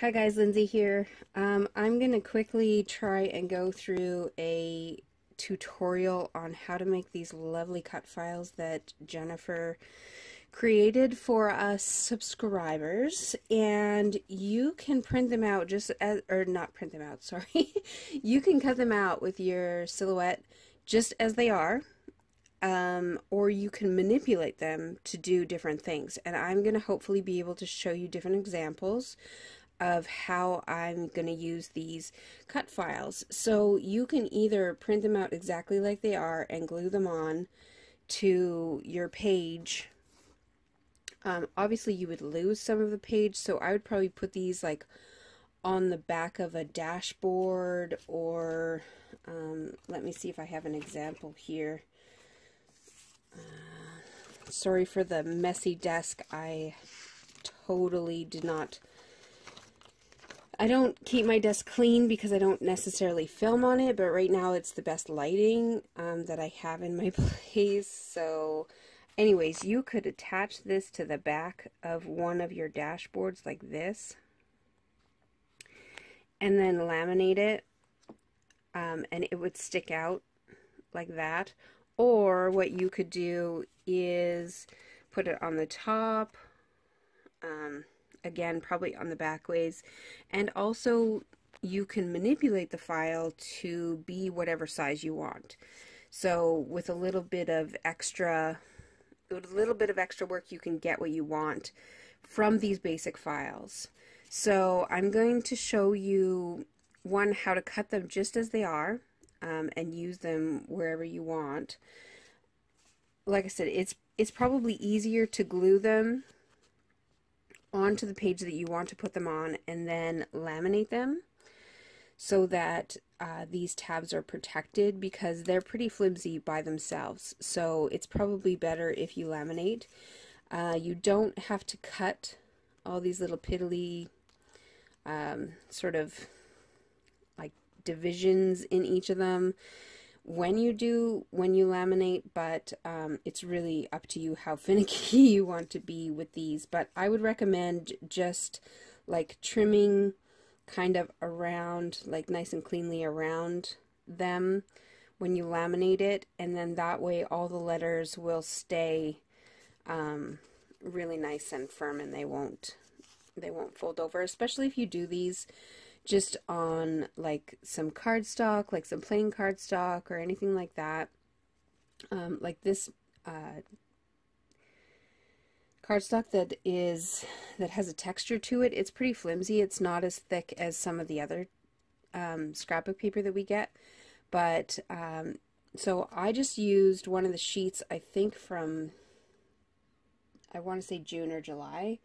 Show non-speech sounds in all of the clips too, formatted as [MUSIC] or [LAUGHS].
Hi guys, Lindsay here. Um, I'm going to quickly try and go through a tutorial on how to make these lovely cut files that Jennifer created for us subscribers and you can print them out just as or not print them out [LAUGHS] sorry. You can cut them out with your silhouette just as they are um, or you can manipulate them to do different things. And I'm going to hopefully be able to show you different examples of how I'm going to use these cut files. So you can either print them out exactly like they are and glue them on to your page. Um, obviously you would lose some of the page, so I would probably put these like on the back of a dashboard or um, let me see if I have an example here. Uh, sorry for the messy desk. I totally did not I don't keep my desk clean because I don't necessarily film on it, but right now it's the best lighting um, that I have in my [LAUGHS] place. So anyways, you could attach this to the back of one of your dashboards like this and then laminate it um, and it would stick out like that. Or what you could do is put it on the top. Um, again probably on the back ways. And also you can manipulate the file to be whatever size you want. So with a little bit of extra with a little bit of extra work you can get what you want from these basic files. So I'm going to show you one how to cut them just as they are um, and use them wherever you want. Like I said it's it's probably easier to glue them onto the page that you want to put them on and then laminate them so that uh, these tabs are protected because they're pretty flimsy by themselves. So it's probably better if you laminate. Uh, you don't have to cut all these little piddly um, sort of like divisions in each of them when you do when you laminate but um, it's really up to you how [LAUGHS] finicky you want to be with these. But I would recommend just like trimming kind of around like nice and cleanly around them when you laminate it. And then that way all the letters will stay um, really nice and firm and they won't they won't fold over especially if you do these just on like some cardstock, like some plain cardstock or anything like that. Um, like this uh, cardstock that is that has a texture to it. It's pretty flimsy. It's not as thick as some of the other um, scrapbook paper that we get, but um, so I just used one of the sheets. I think from I want to say June or July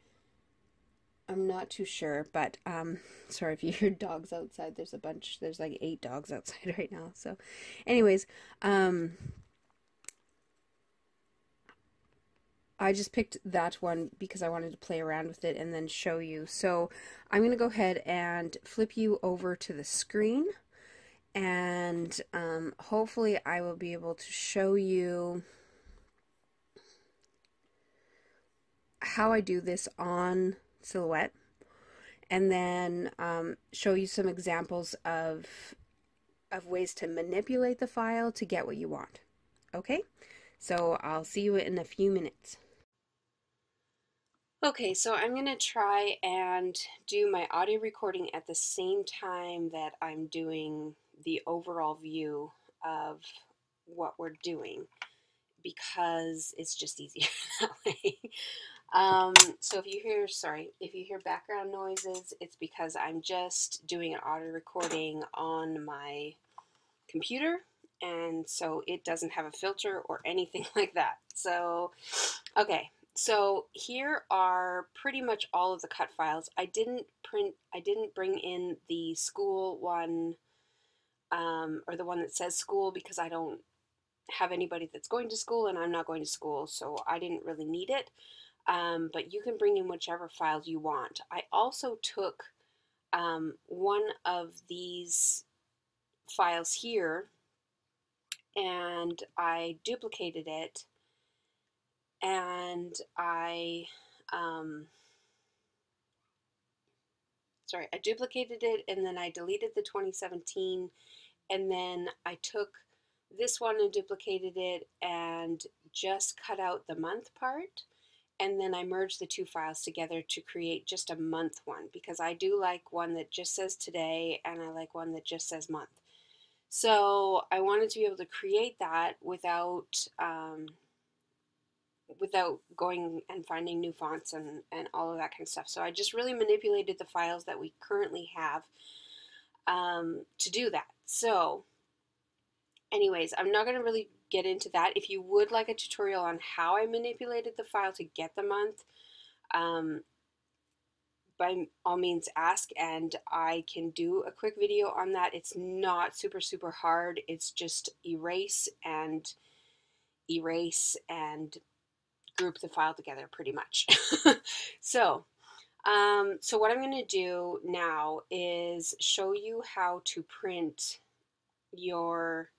I'm not too sure, but um, [LAUGHS] sorry if you hear dogs outside. There's a bunch. There's like eight dogs [LAUGHS] outside right now. So, anyways, um, I just picked that one because I wanted to play around with it and then show you. So I'm going to go ahead and flip you over to the screen and um, hopefully I will be able to show you how I do this on silhouette and then um, show you some examples of of ways to manipulate the file to get what you want. Okay, so I'll see you in a few minutes. Okay, so I'm going to try and do my audio recording at the same time that I'm doing the overall view of what we're doing because it's just easier [LAUGHS] that way. Um, so if you hear, sorry, if you hear background noises, it's because I'm just doing an audio recording on my computer and so it doesn't have a filter or anything [LAUGHS] like that. So, okay, so here are pretty much all of the cut files. I didn't print, I didn't bring in the school one um, or the one that says school because I don't have anybody that's going to school and I'm not going to school, so I didn't really need it um, but you can bring in whichever files you want. I also took um, one of these files here and I duplicated it and I um, sorry, I duplicated it and then I deleted the 2017 and then I took this one and duplicated it and just cut out the month part and then I merged the two files together to create just a month one because I do like one that just says today and I like one that just says month. So I wanted to be able to create that without um, without going and finding new fonts and, and all of that kind of stuff. So I just really manipulated the files that we currently have um, to do that. So anyways, I'm not going to really get into that. If you would like a tutorial on how I manipulated the file to get the month, um, by all means ask and I can do a quick video on that. It's not super, super hard. It's just erase and erase and group the file together pretty much. [LAUGHS] so, um, so what I'm going to do now is show you how to print your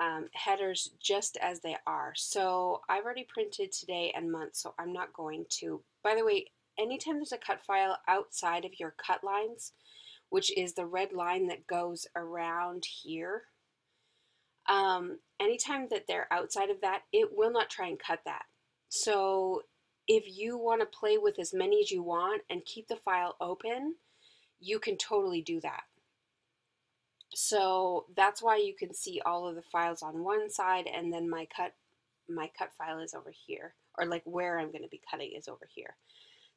um, headers just as they are. So I've already printed today and month, so I'm not going to. By the way, anytime there's a cut file outside of your cut lines, which is the red line that goes around here, um, anytime that they're outside of that, it will not try and cut that. So if you want to play with as many as you want and keep the file open, you can totally do that. So that's why you can see all of the files on one side and then my cut my cut file is over here or like where I'm going to be cutting is over here.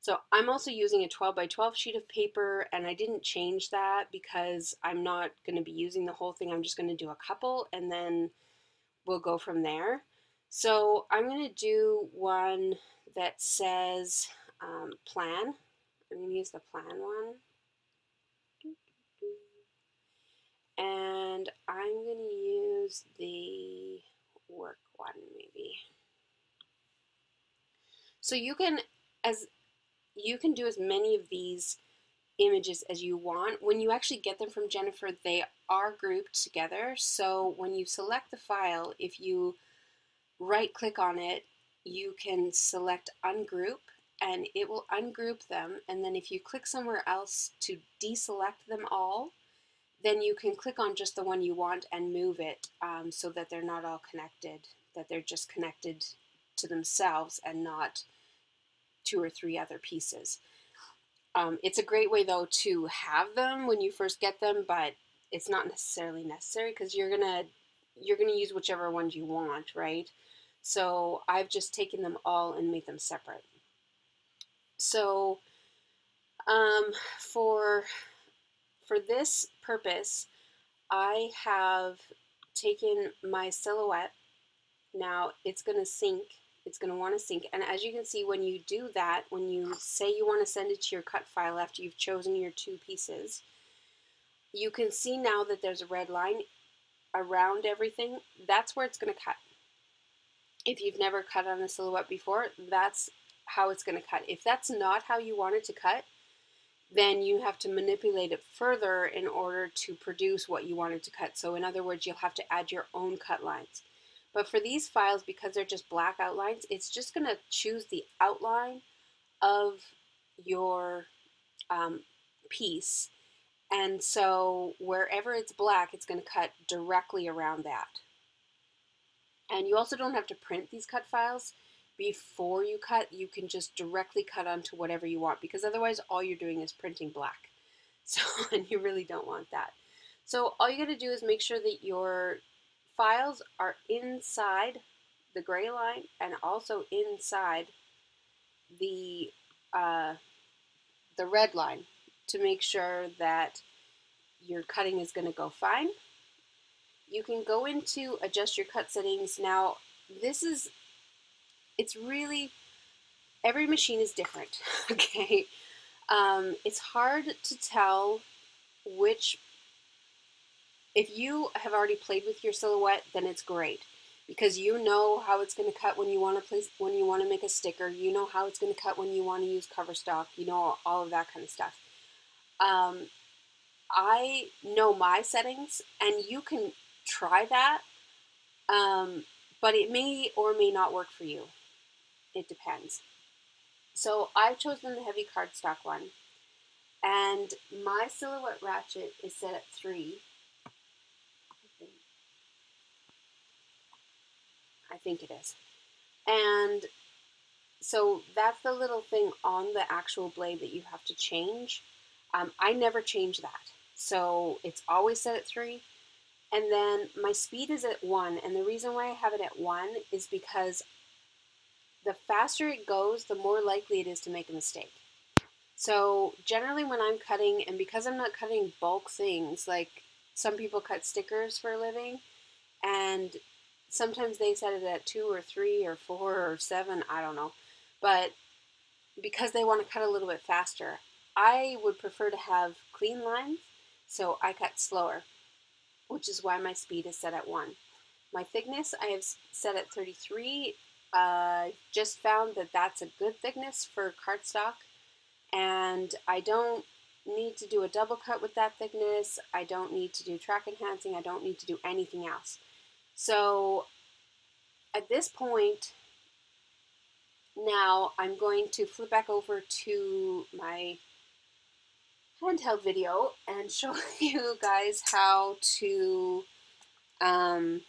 So I'm also using a 12 by 12 sheet of paper and I didn't change that because I'm not going to be using the whole thing. I'm just going to do a couple and then we'll go from there. So I'm going to do one that says um, plan. I'm going to use the plan one. And I'm going to use the work one maybe. So you can, as you can do as many of these images as you want. When you actually get them from Jennifer, they are grouped together. So when you select the file, if you right click on it, you can select ungroup and it will ungroup them. And then if you click somewhere else to deselect them all, then you can click on just the one you want and move it um, so that they're not all connected, that they're just connected to themselves and not two or three other pieces. Um, it's a great way though to have them when you first get them, but it's not necessarily necessary because you're gonna you're gonna use whichever ones you want, right? So I've just taken them all and made them separate. So um, for for this purpose, I have taken my silhouette. Now it's going to sync it's going to want to sync. And as you can see, when you do that, when you say you want to send it to your cut file after you've chosen your two pieces, you can see now that there's a red line around everything. That's where it's going to cut. If you've never cut on a silhouette before, that's how it's going to cut. If that's not how you want it to cut, then you have to manipulate it further in order to produce what you wanted to cut. So in other words, you'll have to add your own cut lines. But for these files, because they're just black outlines, it's just going to choose the outline of your um, piece. And so wherever it's black, it's going to cut directly around that. And you also don't have to print these cut files before you cut. You can just directly cut onto whatever you want because otherwise all you're doing is printing black. [LAUGHS] So, and you really don't want that. So all you got to do is make sure that your files are inside the gray line and also inside the uh, the red line to make sure that your cutting is going to go fine. You can go into adjust your cut settings. Now this is it's really every machine is different [LAUGHS] okay um, it's hard to tell which if you have already played with your silhouette, then it's great because you know how it's going to cut when you want to place when you want to make a sticker. You know how it's going to cut when you want to use cover stock. You know all of that kind of stuff. Um, I know my settings, and you can try that, um, but it may or may not work for you. It depends. So I've chosen the heavy cardstock one. And my silhouette ratchet is set at 3. I think it is. And so that's the little thing on the actual blade that you have to change. Um, I never change that. So it's always set at 3. And then my speed is at 1. And the reason why I have it at 1 is because the faster it goes, the more likely it is to make a mistake. So generally when I'm cutting, and because I'm not cutting bulk things, like some people cut stickers for a living, and sometimes they set it at two or three or four or seven, I don't know. But because they want to cut a little bit faster, I would prefer to have clean lines, so I cut slower, which is why my speed is set at one. My thickness I have set at 33 uh, just found that that's a good thickness for cardstock and I don't need to do a double cut with that thickness. I don't need to do track enhancing. I don't need to do anything else. So at this point, now I'm going to flip back over to my handheld video and [LAUGHS] show you guys how to um,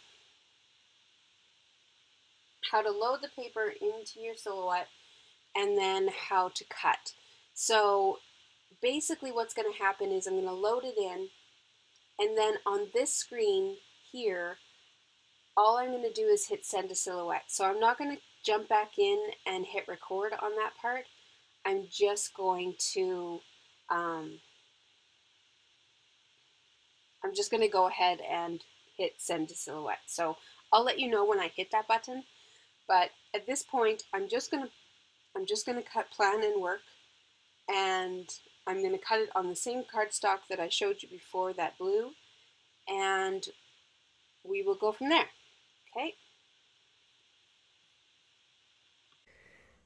how to load the paper into your silhouette, and then how to cut. So basically what's going to happen is I'm going to load it in, and then on this screen here, all I'm going to do is hit send to silhouette. So I'm not going to jump back in and hit record on that part. I'm just going to, um, I'm just going to go ahead and hit send to silhouette. So I'll let you know when I hit that button. But at this point, I'm just gonna I'm just gonna cut plan and work, and I'm gonna cut it on the same cardstock that I showed you before, that blue, and we will go from there. Okay.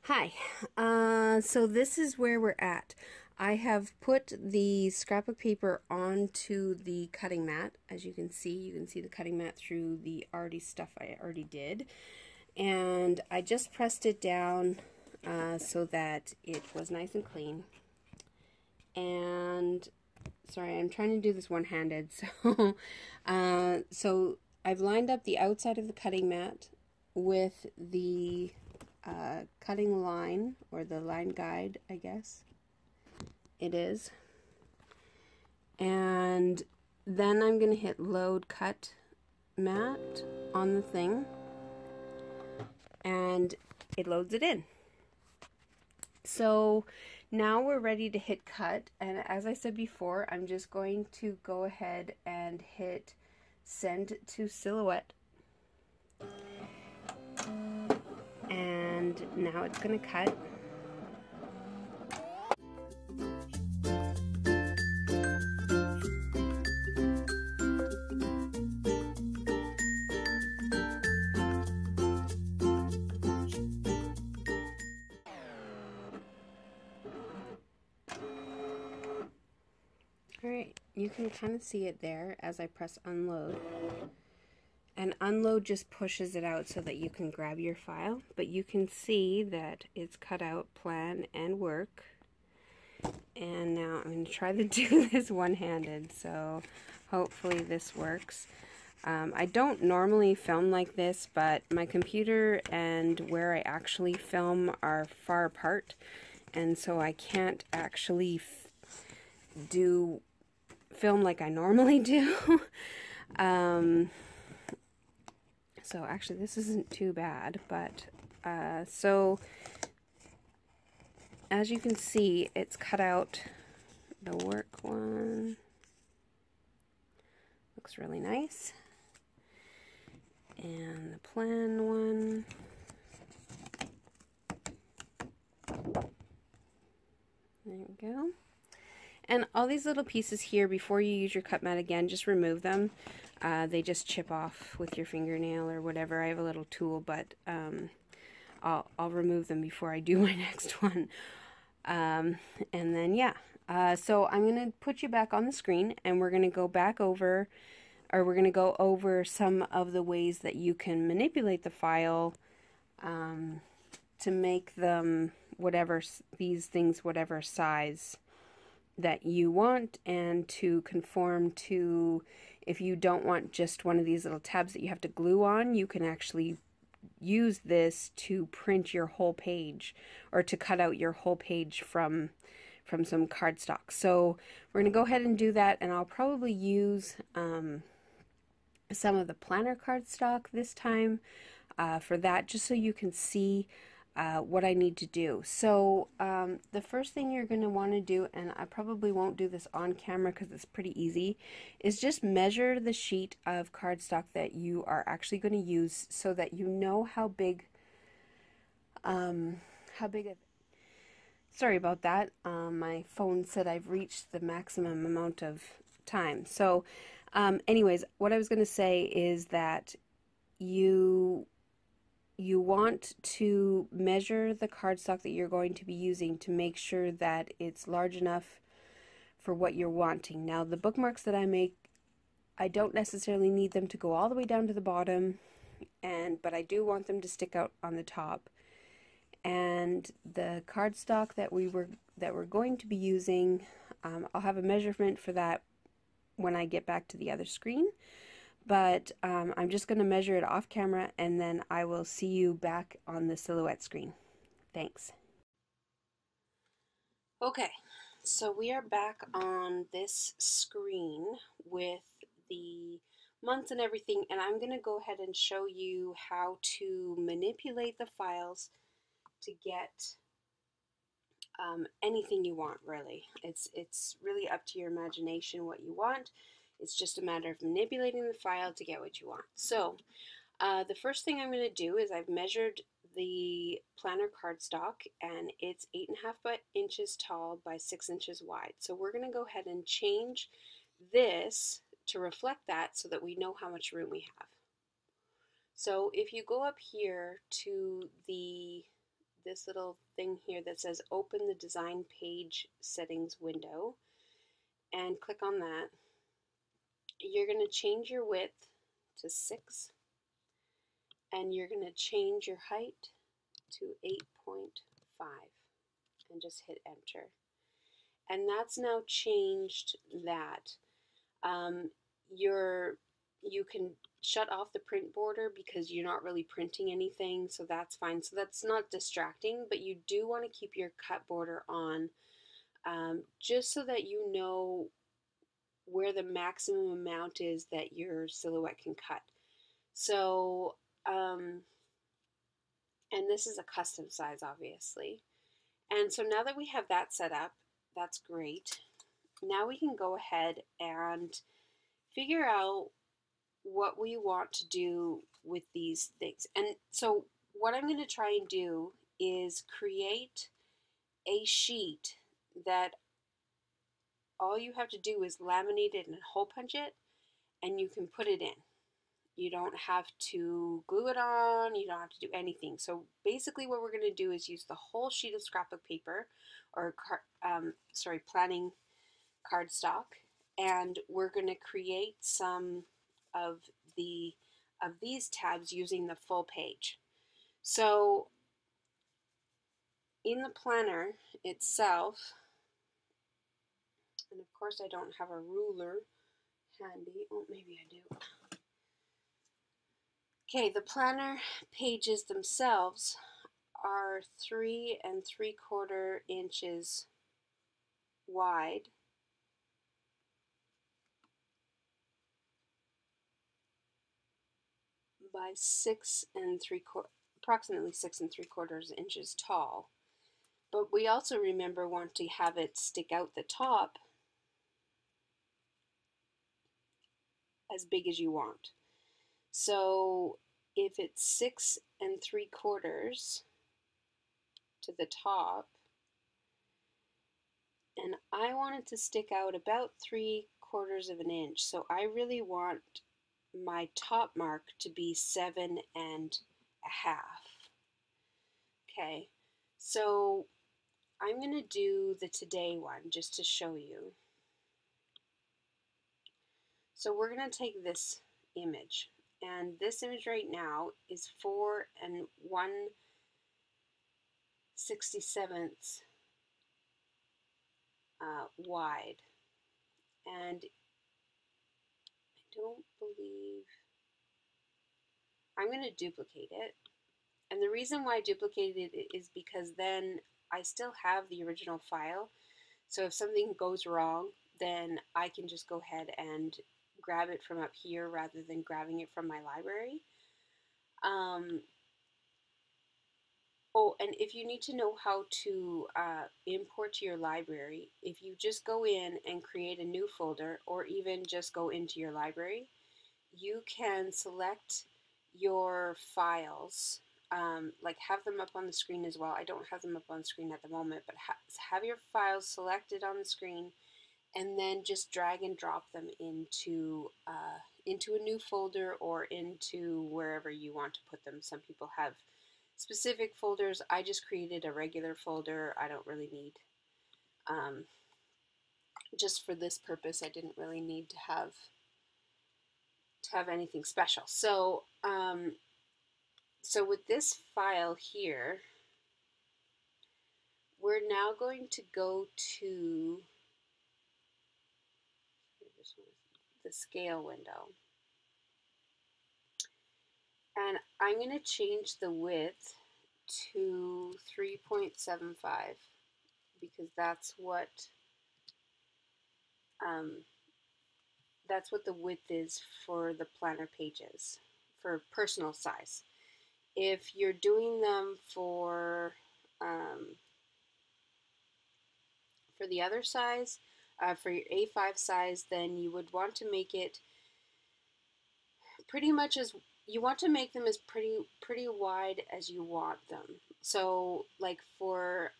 Hi, uh, so this is where we're at. I have put the scrap of paper onto the cutting mat. As you can see, you can see the cutting mat through the already stuff I already did and I just pressed it down uh, so that it was nice and clean. And sorry I'm trying to do this one-handed [LAUGHS] so uh, so I've lined up the outside of the cutting mat with the uh, cutting line or the line guide I guess it is. And then I'm gonna hit load cut mat on the thing and it loads it in. So now we're ready to hit cut and as I said before I'm just going to go ahead and hit send to silhouette and now it's going to cut you can kind of see it there as I press unload. And unload just pushes it out so that you can grab your file. But you can see that it's cut out plan and work. And now I'm going to try to [LAUGHS] do this one-handed, so hopefully this works. Um, I don't normally film like this, but my computer and where I actually film are far apart, and so I can't actually do film like I normally [LAUGHS] do. um, so actually this isn't too bad, but uh, so as you can see, it's cut out the work one. Looks really nice. And the plan one. There we go. And all these little pieces here, before you use your cut mat again, just remove them. Uh, they just chip off with your fingernail or whatever. I have a little tool, but um, I'll, I'll remove them before I do [LAUGHS] my next one. Um, and then, yeah. Uh, so I'm going to put you back on the screen, and we're going to go back over, or we're going to go over some of the ways that you can manipulate the file um, to make them whatever, these things whatever size that you want and to conform to if you don't want just one of these little tabs that you have to glue on, you can actually use this to print your whole page or to cut out your whole page from from some cardstock. So we're going to go ahead and do that and I'll probably use um, some of the planner cardstock this time uh, for that just so you can see uh, what I need to do. So um, the first thing you're going to want to do, and I probably won't do this on camera because it's pretty easy, is just measure the sheet of cardstock that you are actually going to use so that you know how big, um, how big Sorry about that. Um, my phone said I've reached the maximum amount of time. So, um, anyways, what I was going to say is that you you want to measure the cardstock that you're going to be using to make sure that it's large enough for what you're wanting. Now, the bookmarks that I make, I don't necessarily need them to go all the way down to the bottom, and but I do want them to stick out on the top. And the cardstock that we were that we're going to be using, um, I'll have a measurement for that when I get back to the other screen but um, I'm just going to measure it off camera and then I will see you back on the silhouette screen. Thanks. Okay, so we are back on this screen with the months and everything and I'm going to go ahead and show you how to manipulate the files to get um, anything you want really. It's, it's really up to your imagination what you want. It's just a matter of manipulating the file to get what you want. So uh, the first thing I'm going to do is I've measured the planner cardstock and it's 8.5 by inches tall by 6 inches wide. So we're going to go ahead and change this to reflect that so that we know how much room we have. So if you go up here to the this little thing here that says open the design page settings window and click on that you're going to change your width to 6 and you're going to change your height to 8.5 and just hit enter. And that's now changed that. Um, you're, you can shut off the print border because you're not really printing anything, so that's fine. So that's not distracting, but you do want to keep your cut border on um, just so that you know where the maximum amount is that your silhouette can cut. So, um, and this is a custom size, obviously. And so now that we have that set up, that's great. Now we can go ahead and figure out what we want to do with these things. And so what I'm going to try and do is create a sheet that all you have to do is laminate it and hole punch it and you can put it in. You don't have to glue it on, you don't have to do anything. So basically what we're going to do is use the whole sheet of scrapbook paper or um, sorry, planning cardstock and we're going to create some of the of these tabs using the full page. So in the planner itself, course I don't have a ruler handy. Oh, maybe I do. Okay, the planner pages themselves are three and three quarter inches wide. by six and three quarter, approximately six and three quarters inches tall. But we also remember want to have it stick out the top as big as you want. So if it's six and three quarters to the top, and I want it to stick out about three quarters of an inch, so I really want my top mark to be seven and a half. Okay, so I'm going to do the today one just to show you. So we're going to take this image and this image right now is 4 and 1 67th uh, wide. And I don't believe, I'm going to duplicate it. And the reason why I duplicated it is because then I still have the original file. So if something goes wrong, then I can just go ahead and grab it from up here rather than grabbing it from my library. Um, oh, and if you need to know how to uh, import to your library, if you just go in and create a new folder or even just go into your library, you can select your files um, like have them up on the screen as well. I don't have them up on screen at the moment, but ha have your files selected on the screen and then just drag and drop them into uh, into a new folder or into wherever you want to put them. Some people have specific folders. I just created a regular folder. I don't really need, um, just for this purpose, I didn't really need to have to have anything special. So um, so with this file here, we're now going to go to the scale window. And I'm going to change the width to 3.75 because that's what um, that's what the width is for the planner pages for personal size if you're doing them for um, for the other size, uh, for your A5 size, then you would want to make it pretty much as you want to make them as pretty pretty wide as you want them. So like for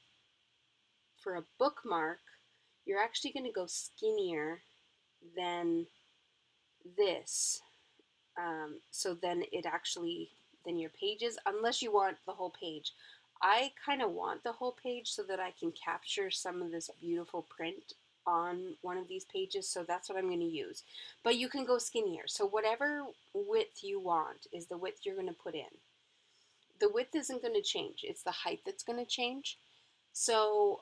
for a bookmark, you're actually going to go skinnier than this. Um, so then it actually than your pages unless you want the whole page. I kind of want the whole page so that I can capture some of this beautiful print on one of these pages so that's what I'm going to use. But you can go skinnier. So whatever width you want is the width you're going to put in. The width isn't going to change it's the height that's going to change. So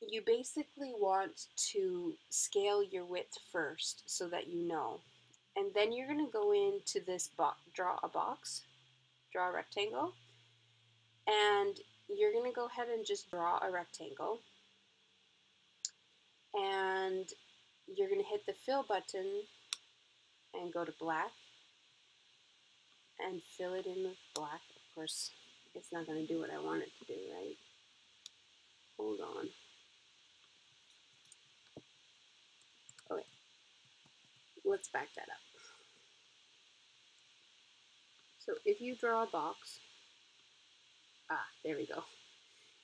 you basically want to scale your width first so that you know. And then you're going to go into this box, draw a box, draw a rectangle, and you're going to go ahead and just draw a rectangle. And you're going to hit the fill button and go to black and fill it in with black. Of course, it's not going to do what I want it to do, right? Hold on. Okay, let's back that up. So if you draw a box, ah, there we go.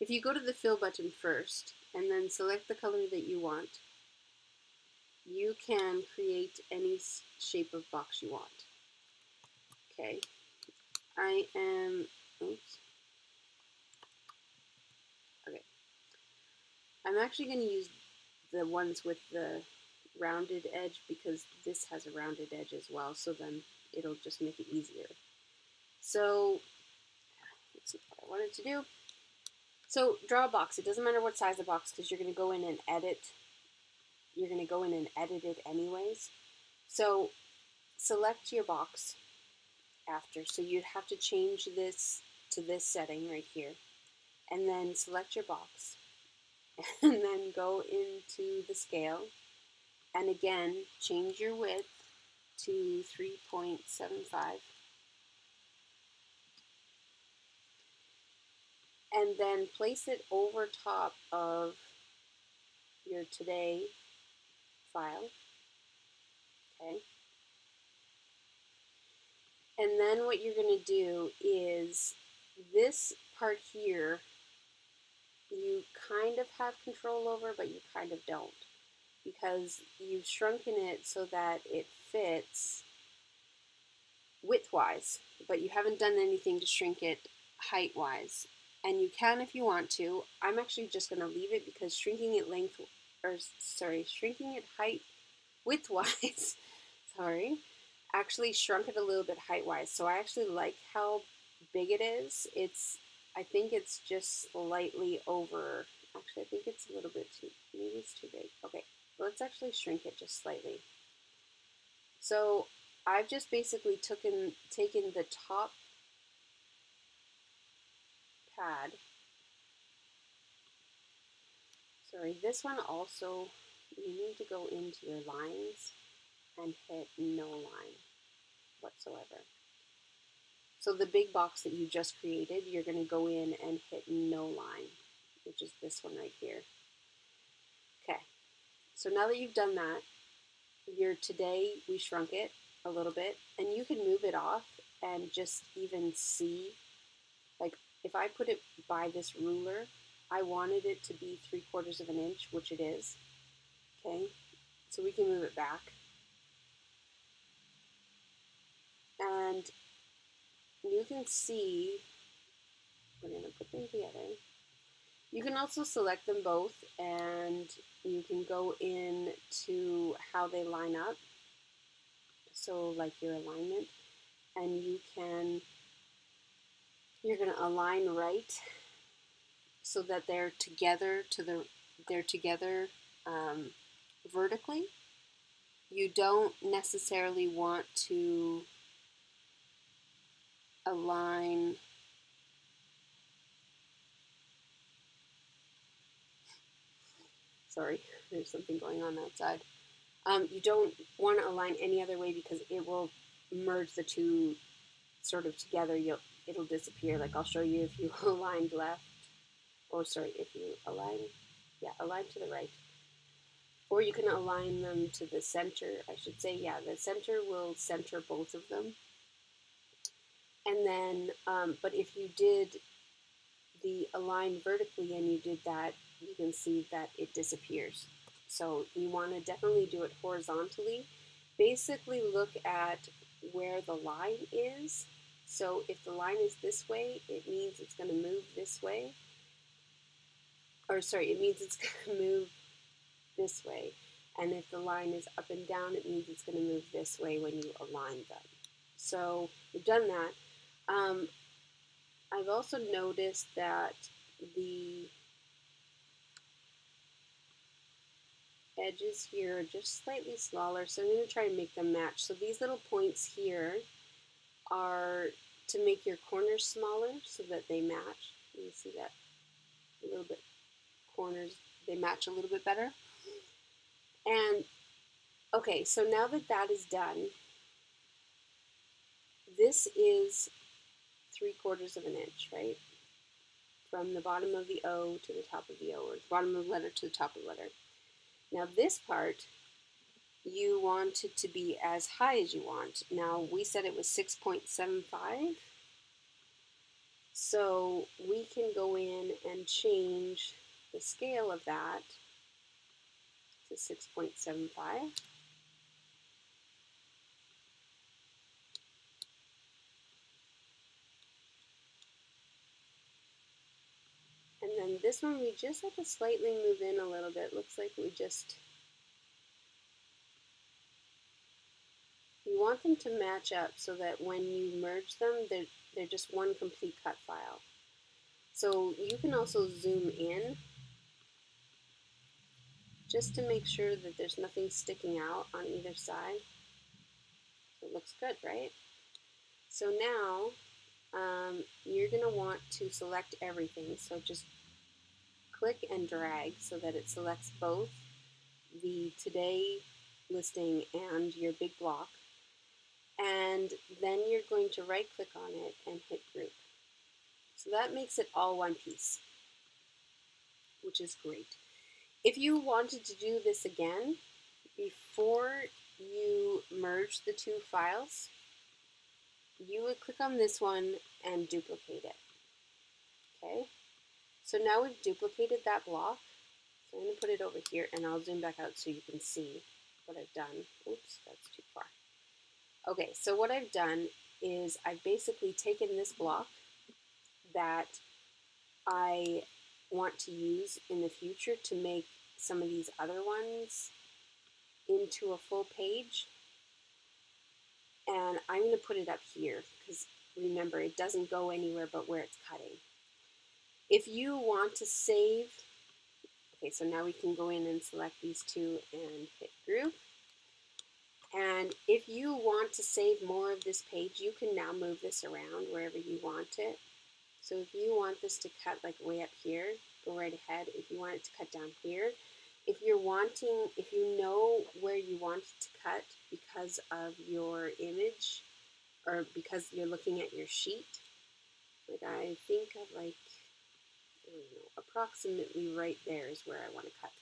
If you go to the fill button first and then select the color that you want, you can create any shape of box you want. Okay, I am, oops, okay. I'm actually going to use the ones with the rounded edge because this has a rounded edge as well, so then it'll just make it easier. So see what I wanted to do. So draw a box. It doesn't matter what size the box because you're going to go in and edit. You're going to go in and edit it anyways. So select your box after. So you'd have to change this to this setting right here. And then select your box. [LAUGHS] And then go into the scale. And again, change your width to 3.75. and then place it over top of your today file. Okay. And then what you're going to do is this part here, you kind of have control over, but you kind of don't. Because you've shrunken it so that it fits width-wise, but you haven't done anything to shrink it height-wise and you can if you want to. I'm actually just going to leave it because shrinking it length, or sorry, shrinking it height widthwise, [LAUGHS] sorry, actually shrunk it a little bit height-wise. So I actually like how big it is. It's, I think it's just slightly over Actually, I think it's a little bit too, maybe it's too big. Okay, let's actually shrink it just slightly. So I've just basically taken, taken the top pad. Sorry, this one also, you need to go into your lines and hit no line whatsoever. So the big box that you just created, you're going to go in and hit no line, which is this one right here. Okay, so now that you've done that, your today, we shrunk it a little bit, and you can move it off and just even see, like if I put it by this ruler, I wanted it to be three quarters of an inch, which it is. Okay, so we can move it back. And you can see, we're going to put them together. You can also select them both and you can go in to how they line up. So like your alignment and you can, you're going to align right so that they're together to the, they're together um, vertically. You don't necessarily want to align sorry there's something going on outside um, you don't want to align any other way because it will merge the two sort of together you'll it'll disappear like I'll show you if you [LAUGHS] aligned left or sorry if you align yeah align to the right or you can align them to the center I should say yeah the center will center both of them and then, um, but if you did the align vertically and you did that, you can see that it disappears. So you want to definitely do it horizontally. Basically look at where the line is. So if the line is this way, it means it's going to move this way. Or sorry, it means it's [LAUGHS] going to move this way. And if the line is up and down, it means it's going to move this way when you align them. So we've done that. Um, I've also noticed that the edges here are just slightly smaller, so I'm going to try and make them match. So these little points here are to make your corners smaller so that they match. You see that a little bit corners, they match a little bit better. And okay, so now that that is done, this is three quarters of an inch, right? From the bottom of the O to the top of the O, or the bottom of the letter to the top of the letter. Now this part, you want it to be as high as you want. Now we said it was 6.75. So we can go in and change the scale of that to 6.75. And then this one we just have to slightly move in a little bit. Looks like we just, want them to match up so that when you merge them, they're, they're just one complete cut file. So you can also zoom in just to make sure that there's nothing sticking out on either side. It looks good, right? So now um, you're going to want to select everything. So just click and drag so that it selects both the today listing and your big block. And then you're going to right click on it and hit group. So that makes it all one piece, which is great. If you wanted to do this again, before you merge the two files, you would click on this one and duplicate it. Okay, so now we've duplicated that block. So I'm going to put it over here and I'll zoom back out so you can see what I've done. Oops, that's too far. Okay, so what I've done is I've basically taken this block that I want to use in the future to make some of these other ones into a full page. And I'm going to put it up here because remember, it doesn't go anywhere but where it's cutting. If you want to save Okay, so now we can go in and select these two and hit group. And if you want to save more of this page, you can now move this around wherever you want it. So if you want this to cut like way up here, go right ahead. If you want it to cut down here, if you're wanting, if you know where you want it to cut because of your image or because you're looking at your sheet, like I think of like, I don't know, approximately right there is where I want to cut.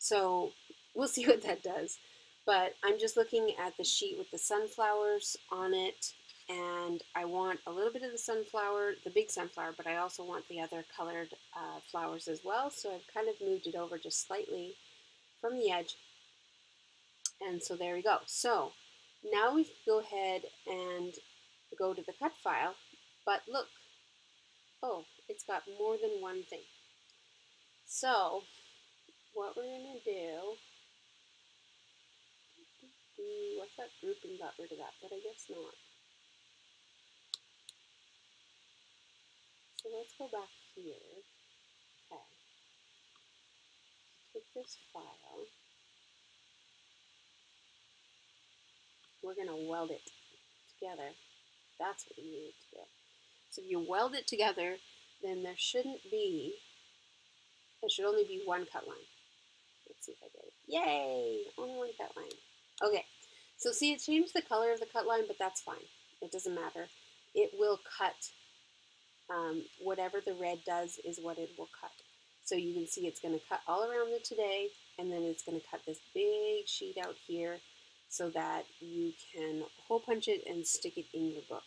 So we'll [LAUGHS] see what that does. But I'm just looking at the sheet with the sunflowers on it and I want a little bit of the sunflower, the big sunflower, but I also want the other colored uh, flowers as well. So I've kind of moved it over just slightly from the edge. And so there we go. So now we can go ahead and go to the cut file, but look, oh, it's got more than one thing. So what we're going to what's that grouping got rid of that, but I guess not. So let's go back here. Okay. Take this file. We're going to weld it together. That's what you need to do. So if you weld it together, then there shouldn't be, there should only be one cut line. Let's see if I get it. Yay! Only one cut line. Okay, so see it changed the color of the cut line, but that's fine. It doesn't matter. It will cut um, whatever the red does is what it will cut. So you can see it's going to cut all around the today, and then it's going to cut this big sheet out here so that you can hole punch it and stick it in your book.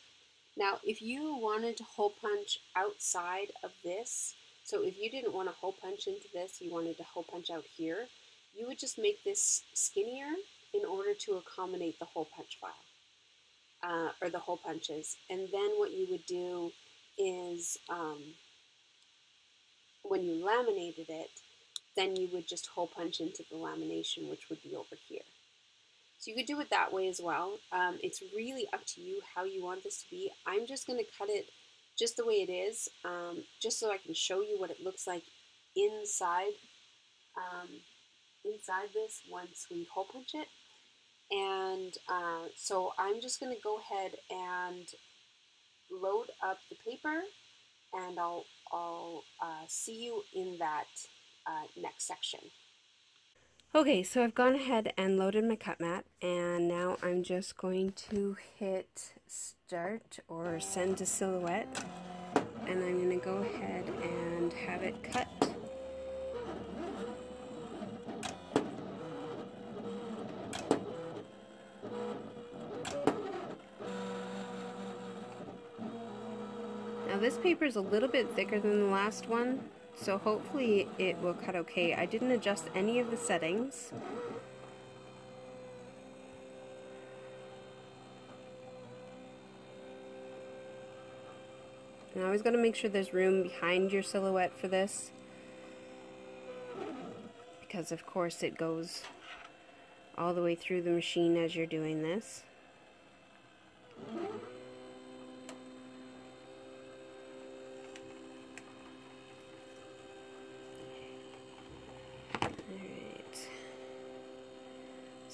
Now, if you wanted to hole punch outside of this, so if you didn't want to hole punch into this, you wanted to hole punch out here, you would just make this skinnier in order to accommodate the hole punch file, uh, or the hole punches. And then what you would do is um, when you laminated it, then you would just hole punch into the lamination, which would be over here. So you could do it that way as well. Um, it's really up to you how you want this to be. I'm just going to cut it just the way it is, um, just so I can show you what it looks like inside, um, inside this once we hole punch it. And uh, so I'm just going to go ahead and load up the paper and I'll, I'll uh, see you in that uh, next section. Okay, so I've gone ahead and loaded my cut mat and now I'm just going to hit start or send to silhouette and I'm going to go ahead and have it cut Now this paper is a little bit thicker than the last one, so hopefully it will cut okay. I didn't adjust any of the settings. And I always got to make sure there's room behind your silhouette for this. Because of course it goes all the way through the machine as you're doing this.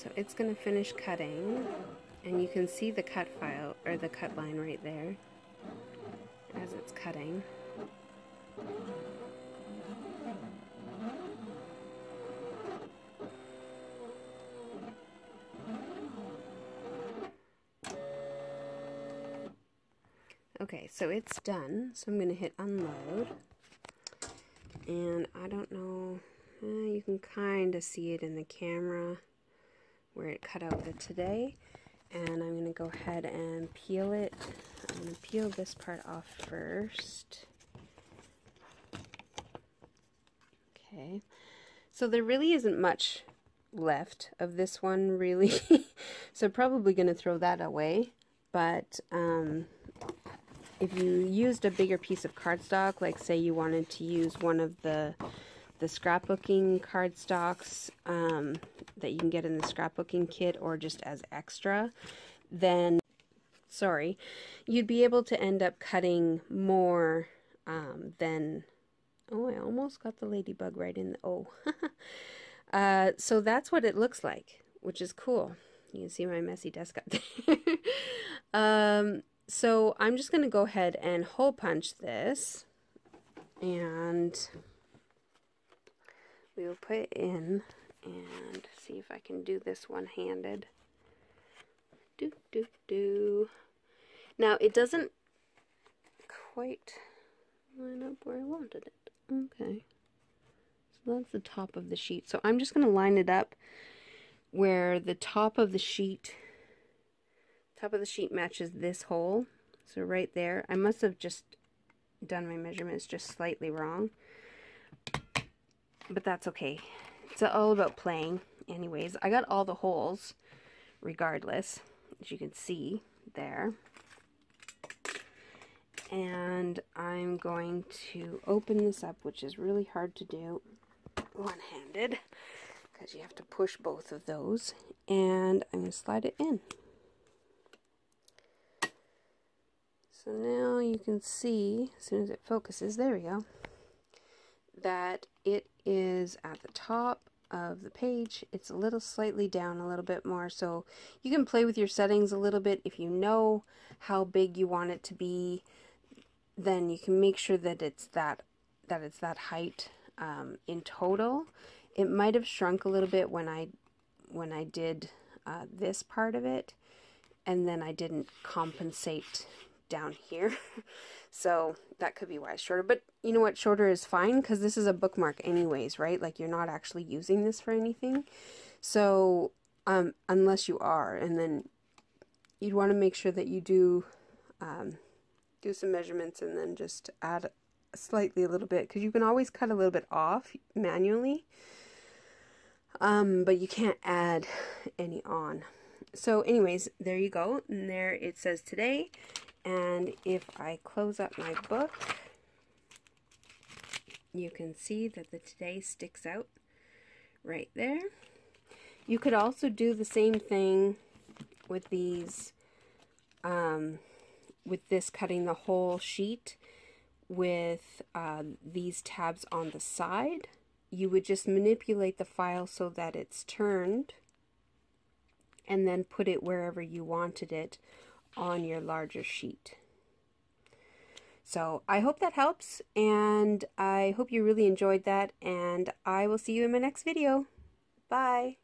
So it's going to finish cutting and you can see the cut file or the cut line right there as it's cutting. Okay, so it's done. So I'm going to hit unload. And I don't know, eh, you can kind of see it in the camera where it cut out the today. And I'm going to go ahead and peel it. I'm going to peel this part off first. Okay. So there really isn't much left of this one, really. [LAUGHS] so probably going to throw that away. But um, if you used a bigger piece of cardstock, like say you wanted to use one of the the scrapbooking cardstocks um, that you can get in the scrapbooking kit or just as extra, then, sorry, you'd be able to end up cutting more um, than Oh, I almost got the ladybug right in the oh. [LAUGHS] uh, so that's what it looks like, which is cool. You can see my messy desk up [LAUGHS] there. um, so I'm just going to go ahead and hole punch this. And we will put in and see if I can do this one-handed. Do, do, do. Now, it doesn't quite line up where I wanted it. Okay. So that's the top of the sheet. So I'm just going to line it up where the top of the sheet top of the sheet matches this hole. So right there. I must have just done my measurements just slightly wrong. But that's okay. It's all about playing. Anyways, I got all the holes regardless, as you can see there and I'm going to open this up, which is really hard to do one-handed because you have to push both of those, and I'm going to slide it in. So now you can see, as soon as it focuses, there we go, that it is at the top of the page. It's a little slightly down a little bit more, so you can play with your settings a little bit if you know how big you want it to be then you can make sure that it's that that it's that height um, in total. It might have shrunk a little bit when I when I did uh, this part of it, and then I didn't compensate down here. [LAUGHS] so that could be why it's shorter. But you know what? Shorter is fine because this is a bookmark anyways, right? Like you're not actually using this for anything. So um, unless you are, and then you'd want to make sure that you do um, do some measurements and then just add slightly a little bit because you can always cut a little bit off manually um, but you can't add any on so anyways there you go and there it says today and if I close up my book you can see that the today sticks out right there. You could also do the same thing with these um, with this cutting the whole sheet with uh, these tabs on the side, you would just manipulate the file so that it's turned and then put it wherever you wanted it on your larger sheet. So I hope that helps and I hope you really enjoyed that and I will see you in my next video. Bye!